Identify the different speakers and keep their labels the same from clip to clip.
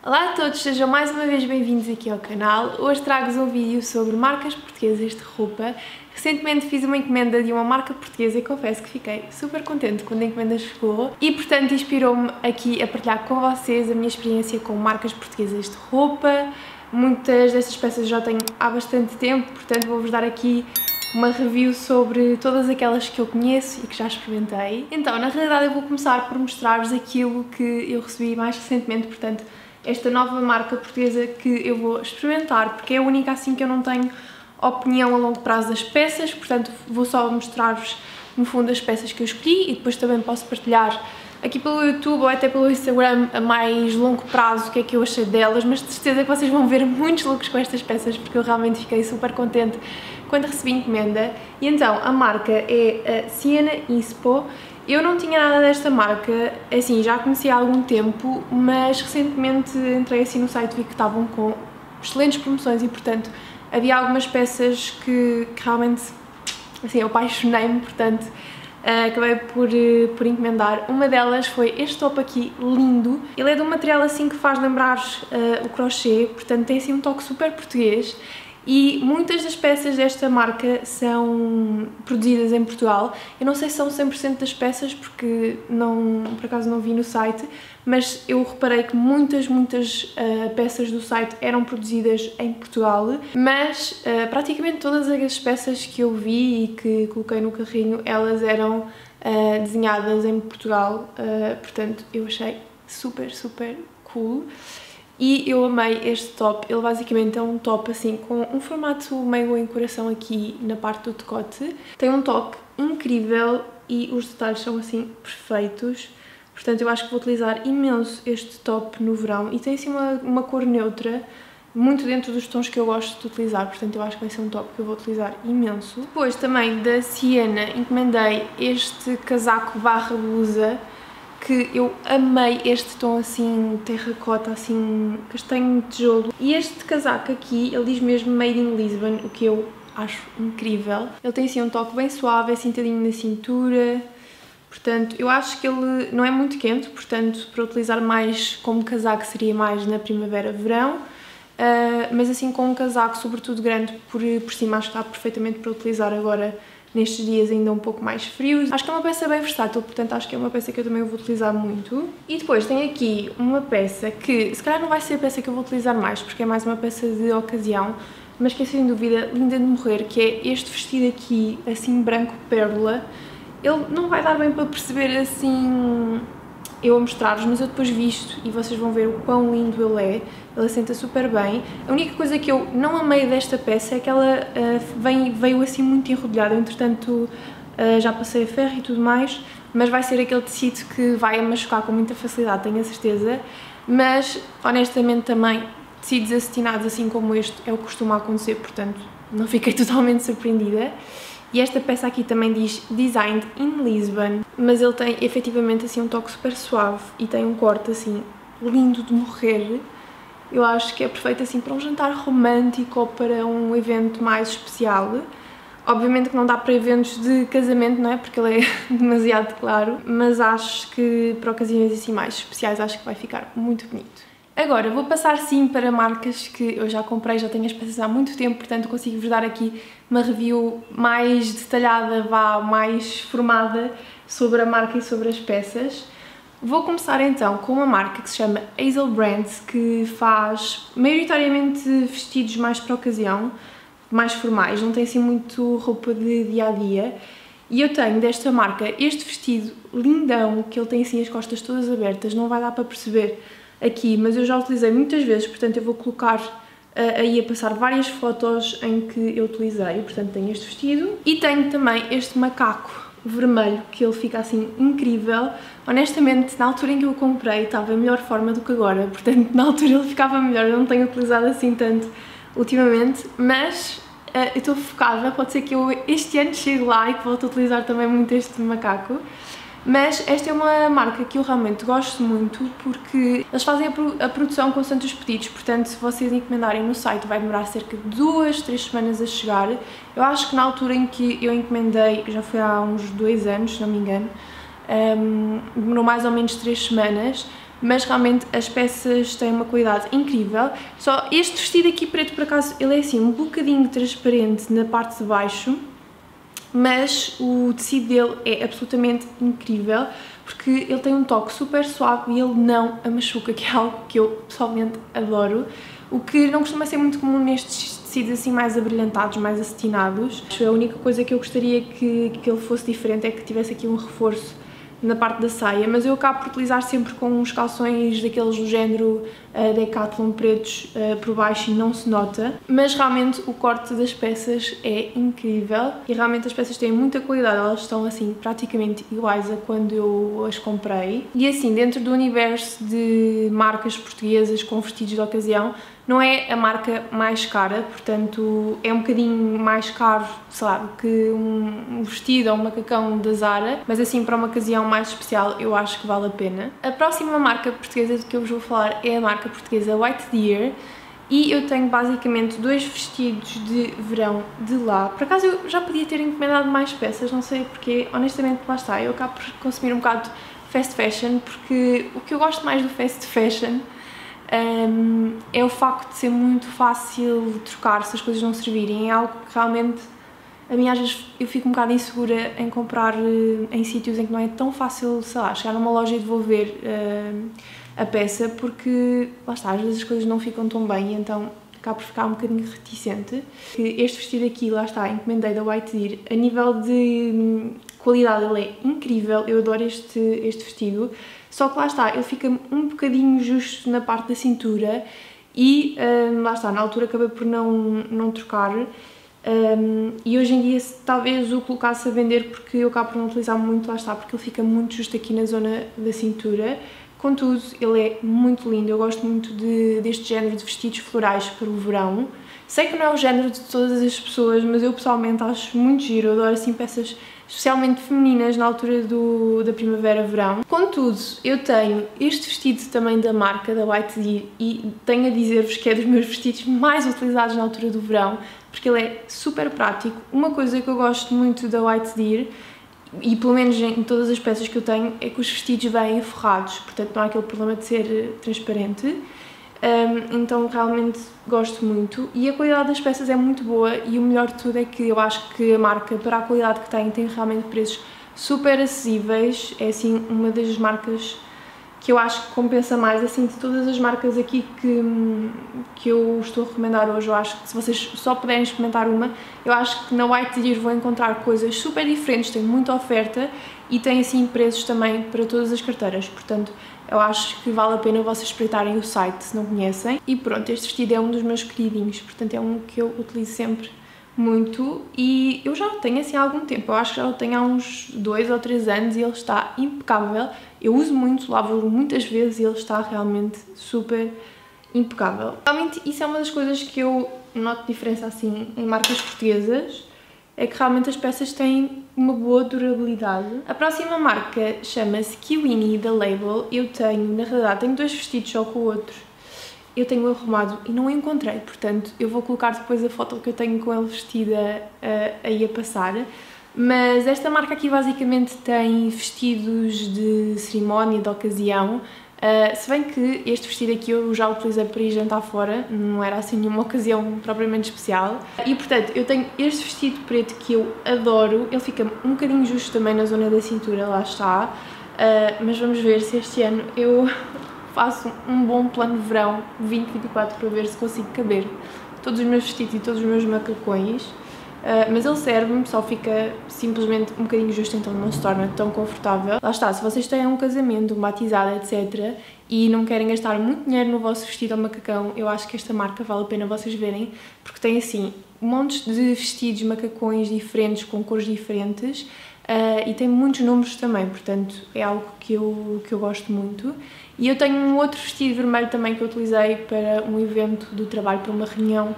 Speaker 1: Olá a todos, sejam mais uma vez bem-vindos aqui ao canal. Hoje trago-vos um vídeo sobre marcas portuguesas de roupa. Recentemente fiz uma encomenda de uma marca portuguesa e confesso que fiquei super contente quando a encomenda chegou e portanto inspirou-me aqui a partilhar com vocês a minha experiência com marcas portuguesas de roupa. Muitas destas peças já tenho há bastante tempo, portanto vou-vos dar aqui uma review sobre todas aquelas que eu conheço e que já experimentei. Então, na realidade eu vou começar por mostrar-vos aquilo que eu recebi mais recentemente, portanto esta nova marca portuguesa que eu vou experimentar, porque é a única assim que eu não tenho opinião a longo prazo das peças, portanto vou só mostrar-vos no fundo as peças que eu escolhi e depois também posso partilhar aqui pelo YouTube ou até pelo Instagram a mais longo prazo o que é que eu achei delas, mas de certeza que vocês vão ver muitos looks com estas peças porque eu realmente fiquei super contente quando recebi encomenda. E então, a marca é a Siena Inspo eu não tinha nada desta marca, assim, já conhecia há algum tempo, mas recentemente entrei assim no site e vi que estavam com excelentes promoções e, portanto, havia algumas peças que, que realmente, assim, eu apaixonei-me, portanto, uh, acabei por, uh, por encomendar. Uma delas foi este top aqui, lindo. Ele é de um material assim que faz lembrar uh, o crochê, portanto tem assim um toque super português e muitas das peças desta marca são produzidas em Portugal. Eu não sei se são 100% das peças porque não, por acaso não vi no site, mas eu reparei que muitas, muitas uh, peças do site eram produzidas em Portugal, mas uh, praticamente todas as peças que eu vi e que coloquei no carrinho, elas eram uh, desenhadas em Portugal, portanto eu achei super, super cool. E eu amei este top, ele basicamente é um top assim com um formato meio em coração aqui na parte do decote. Tem um toque incrível e os detalhes são assim perfeitos. Portanto eu acho que vou utilizar imenso este top no verão e tem assim uma, uma cor neutra muito dentro dos tons que eu gosto de utilizar, portanto eu acho que vai ser um top que eu vou utilizar imenso. Depois também da Siena encomendei este casaco barra blusa que eu amei este tom assim terracota, assim castanho tijolo. E este casaco aqui, ele diz mesmo Made in Lisbon, o que eu acho incrível. Ele tem assim um toque bem suave, é sentadinho na cintura, portanto eu acho que ele não é muito quente, portanto para utilizar mais como casaco seria mais na primavera-verão. Uh, mas assim com um casaco sobretudo grande por, por cima acho que está perfeitamente para utilizar agora nestes dias ainda um pouco mais frios. Acho que é uma peça bem versátil, portanto acho que é uma peça que eu também vou utilizar muito. E depois tem aqui uma peça que se calhar não vai ser a peça que eu vou utilizar mais, porque é mais uma peça de ocasião, mas que é sem dúvida linda de morrer, que é este vestido aqui, assim branco pérola. Ele não vai dar bem para perceber assim eu a mostrar-vos, mas eu depois visto e vocês vão ver o quão lindo ele é, ele assenta super bem. A única coisa que eu não amei desta peça é que ela uh, vem, veio assim muito enrodilhada, entretanto uh, já passei a ferro e tudo mais, mas vai ser aquele tecido que vai machucar com muita facilidade, tenho a certeza, mas honestamente também tecidos acetinados assim como este é o que costuma acontecer, portanto não fiquei totalmente surpreendida. E esta peça aqui também diz Designed in Lisbon, mas ele tem efetivamente assim um toque super suave e tem um corte assim lindo de morrer. Eu acho que é perfeito assim para um jantar romântico ou para um evento mais especial. Obviamente que não dá para eventos de casamento, não é? Porque ele é demasiado claro, mas acho que para ocasiões assim mais especiais acho que vai ficar muito bonito. Agora, vou passar sim para marcas que eu já comprei, já tenho as peças há muito tempo, portanto consigo-vos dar aqui uma review mais detalhada, vá, mais formada sobre a marca e sobre as peças. Vou começar então com uma marca que se chama Hazel Brands, que faz maioritariamente vestidos mais para ocasião, mais formais, não tem assim muito roupa de dia-a-dia. -dia. E eu tenho desta marca este vestido lindão, que ele tem assim as costas todas abertas, não vai dar para perceber aqui, mas eu já utilizei muitas vezes, portanto eu vou colocar uh, aí a passar várias fotos em que eu utilizei, portanto tenho este vestido e tenho também este macaco vermelho, que ele fica assim incrível. Honestamente, na altura em que eu o comprei estava em melhor forma do que agora, portanto na altura ele ficava melhor, eu não tenho utilizado assim tanto ultimamente, mas uh, eu estou focada, pode ser que eu este ano chegue lá e que volte a utilizar também muito este macaco. Mas esta é uma marca que eu realmente gosto muito porque eles fazem a, produção constante os pedidos, portanto se vocês encomendarem no site vai demorar cerca de duas, três semanas a chegar. Eu acho que na altura em que eu encomendei, já foi há uns dois anos, se não me engano, um, demorou mais ou menos três semanas, mas realmente as peças têm uma qualidade incrível. Só este vestido aqui preto, por acaso, ele é assim um bocadinho transparente na parte de baixo, mas o tecido dele é absolutamente incrível, porque ele tem um toque super suave e ele não a machuca, que é algo que eu pessoalmente adoro, o que não costuma ser muito comum nestes tecidos assim mais abrilhantados, mais acetinados. A única coisa que eu gostaria que, que ele fosse diferente é que tivesse aqui um reforço na parte da saia, mas eu acabo por utilizar sempre com uns calções daqueles do género uh, Decathlon pretos uh, por baixo e não se nota, mas realmente o corte das peças é incrível e realmente as peças têm muita qualidade, elas estão assim praticamente iguais a quando eu as comprei. E assim dentro do universo de marcas portuguesas com vestidos de ocasião não é a marca mais cara, portanto é um bocadinho mais caro, sei lá, que um vestido ou um macacão da Zara, mas assim para uma ocasião mais especial eu acho que vale a pena. A próxima marca portuguesa de que eu vos vou falar é a marca portuguesa White Deer e eu tenho basicamente dois vestidos de verão de lá. Por acaso eu já podia ter encomendado mais peças, não sei porque, honestamente lá está, eu acabo por consumir um bocado fast fashion porque o que eu gosto mais do fast fashion um, é o facto de ser muito fácil trocar se as coisas não servirem. É algo que realmente a mim às vezes eu fico um bocado insegura em comprar uh, em sítios em que não é tão fácil, sei lá, chegar numa loja e devolver uh, a peça porque, lá está, às vezes as coisas não ficam tão bem e então acabo por ficar um bocadinho reticente. Este vestido aqui, lá está, encomendei da White Deer, a nível de hum, qualidade ele é incrível, eu adoro este, este vestido, só que lá está, ele fica um bocadinho justo na parte da cintura e um, lá está, na altura acabei por não, não trocar. Um, e hoje em dia talvez o colocasse a vender porque eu acabo por não utilizar muito, lá está, porque ele fica muito justo aqui na zona da cintura. Contudo ele é muito lindo, eu gosto muito de, deste género de vestidos florais para o verão. Sei que não é o género de todas as pessoas, mas eu pessoalmente acho muito giro, eu adoro assim peças especialmente femininas na altura do, da primavera-verão. Contudo, eu tenho este vestido também da marca, da White Deer, e tenho a dizer-vos que é dos meus vestidos mais utilizados na altura do verão, porque ele é super prático. Uma coisa que eu gosto muito da White Deer, e pelo menos em todas as peças que eu tenho, é que os vestidos vêm forrados, portanto não há aquele problema de ser eh, transparente. Um, então realmente gosto muito. E a qualidade das peças é muito boa e o melhor de tudo é que eu acho que a marca, para a qualidade que tem, tem realmente preços super acessíveis, é assim uma das marcas que eu acho que compensa mais, assim, de todas as marcas aqui que, que eu estou a recomendar hoje, eu acho que se vocês só puderem experimentar uma, eu acho que na White Deer vão encontrar coisas super diferentes, tem muita oferta e tem assim preços também para todas as carteiras, portanto eu acho que vale a pena vocês espreitarem o site se não conhecem. E pronto, este vestido é um dos meus queridinhos, portanto é um que eu utilizo sempre muito. E eu já o tenho assim há algum tempo, eu acho que já o tenho há uns dois ou três anos e ele está impecável. Eu uso muito, lavo muitas vezes e ele está realmente super impecável. Realmente isso é uma das coisas que eu noto diferença assim em marcas portuguesas é que realmente as peças têm uma boa durabilidade. A próxima marca chama-se Kiwini da Label. Eu tenho, na realidade, tenho dois vestidos só com o outro. Eu tenho arrumado e não o encontrei, portanto eu vou colocar depois a foto que eu tenho com ele vestida uh, aí a passar. Mas esta marca aqui basicamente tem vestidos de cerimónia, de ocasião, Uh, se bem que este vestido aqui eu já utilizei para ir jantar fora, não era assim nenhuma ocasião propriamente especial. E portanto, eu tenho este vestido preto que eu adoro, ele fica um bocadinho justo também na zona da cintura, lá está. Uh, mas vamos ver se este ano eu faço um bom plano de verão 2024 para ver se consigo caber todos os meus vestidos e todos os meus macacões. Uh, mas ele serve-me, só fica simplesmente um bocadinho justo, então não se torna tão confortável. Lá está, se vocês têm um casamento, um batizado, etc. e não querem gastar muito dinheiro no vosso vestido ou macacão, eu acho que esta marca vale a pena vocês verem, porque tem assim montes de vestidos, macacões diferentes, com cores diferentes, uh, e tem muitos números também, portanto é algo que eu, que eu gosto muito. E eu tenho um outro vestido vermelho também que eu utilizei para um evento do trabalho, para uma reunião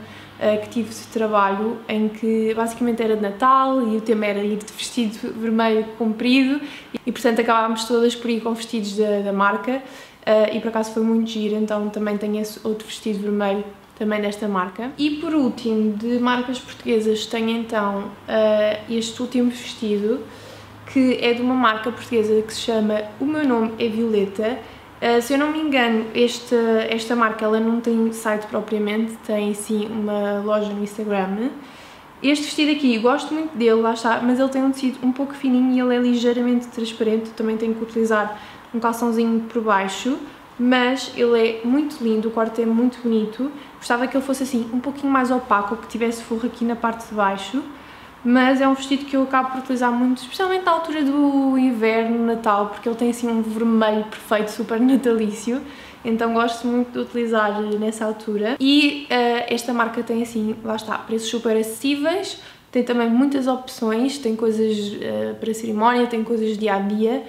Speaker 1: que tive de trabalho em que basicamente era de Natal e o tema era ir de vestido vermelho comprido e portanto acabámos todas por ir com vestidos da, da marca uh, e por acaso foi muito giro, então também tenho esse outro vestido vermelho também desta marca. E por último, de marcas portuguesas, tenho então uh, este último vestido que é de uma marca portuguesa que se chama O Meu Nome é Violeta Uh, se eu não me engano, esta, esta marca ela não tem site propriamente, tem sim uma loja no Instagram. Este vestido aqui, gosto muito dele, lá está, mas ele tem um tecido um pouco fininho e ele é ligeiramente transparente, também tenho que utilizar um calçãozinho por baixo, mas ele é muito lindo, o corte é muito bonito. Gostava que ele fosse assim um pouquinho mais opaco, que tivesse forro aqui na parte de baixo, mas é um vestido que eu acabo por utilizar muito, especialmente à altura do inverno, Natal, porque ele tem assim um vermelho perfeito, super natalício, então gosto muito de utilizar nessa altura. E uh, esta marca tem assim, lá está, preços super acessíveis, tem também muitas opções, tem coisas uh, para cerimónia, tem coisas dia-a-dia, dia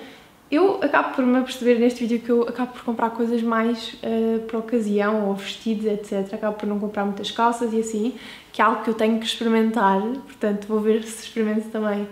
Speaker 1: eu acabo por me aperceber neste vídeo que eu acabo por comprar coisas mais uh, para ocasião, ou vestidos, etc. Acabo por não comprar muitas calças e assim, que é algo que eu tenho que experimentar, portanto vou ver se experimento também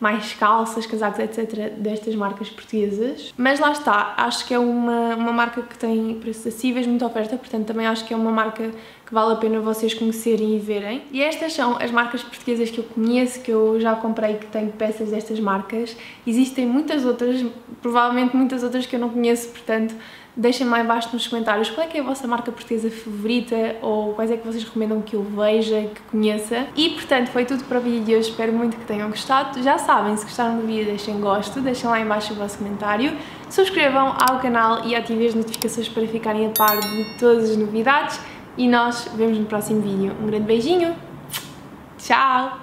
Speaker 1: mais calças, casacos, etc. destas marcas portuguesas. Mas lá está, acho que é uma, uma marca que tem preços acessíveis, muita oferta, portanto também acho que é uma marca que vale a pena vocês conhecerem e verem. E estas são as marcas portuguesas que eu conheço, que eu já comprei, que tenho peças destas marcas. Existem muitas outras, provavelmente muitas outras que eu não conheço, portanto deixem lá embaixo nos comentários qual é que é a vossa marca portuguesa favorita ou quais é que vocês recomendam que eu veja, que conheça. E portanto foi tudo para o vídeo de hoje, espero muito que tenham gostado. Já sabem, se gostaram do vídeo deixem gosto, deixem lá embaixo o vosso comentário, subscrevam ao canal e ativem as notificações para ficarem a par de todas as novidades e nós vemos no próximo vídeo. Um grande beijinho, tchau!